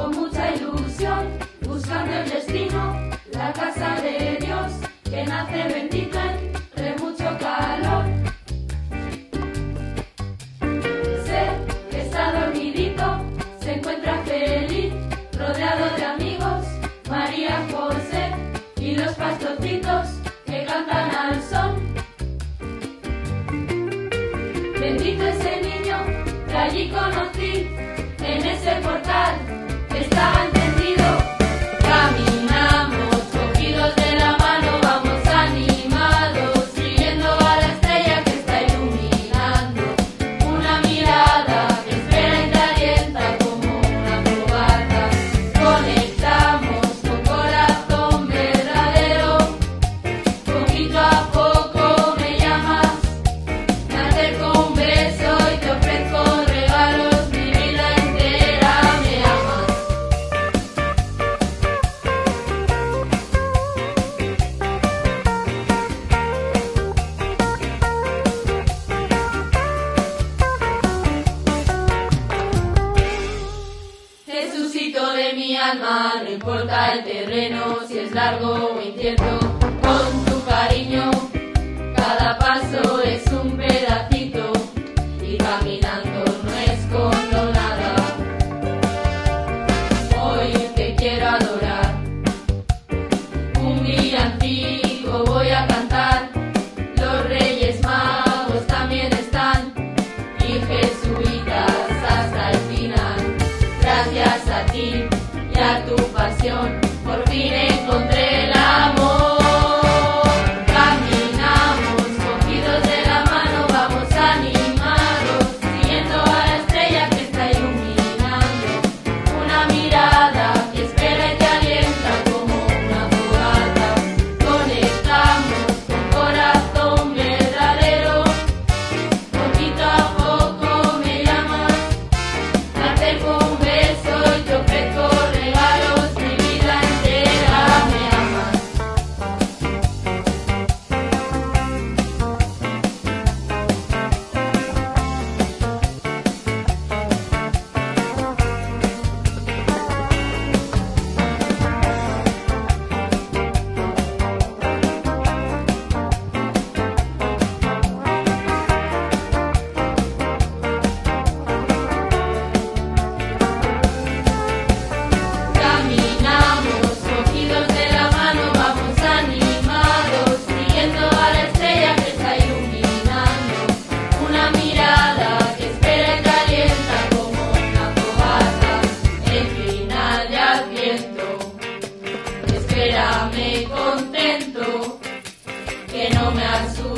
con mucha ilusión, buscando el destino, la casa de Dios, que nace bendita entre mucho calor. Sé que está dormidito, se encuentra feliz, rodeado de amigos, María José y los pastorcitos que cantan al son. Bendito ese niño que allí conocí en ese portal está mi alma, no importa el terreno, si es largo o incierto, con tu cariño.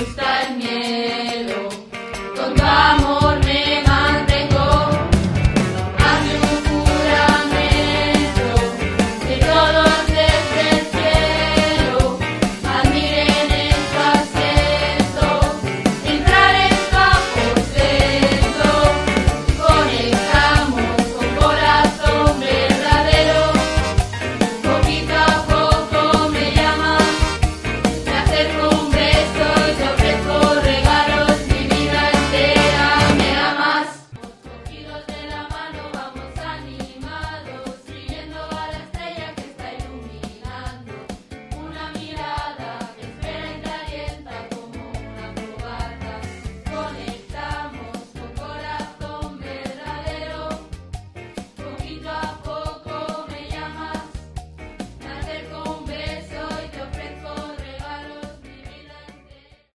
gustan me.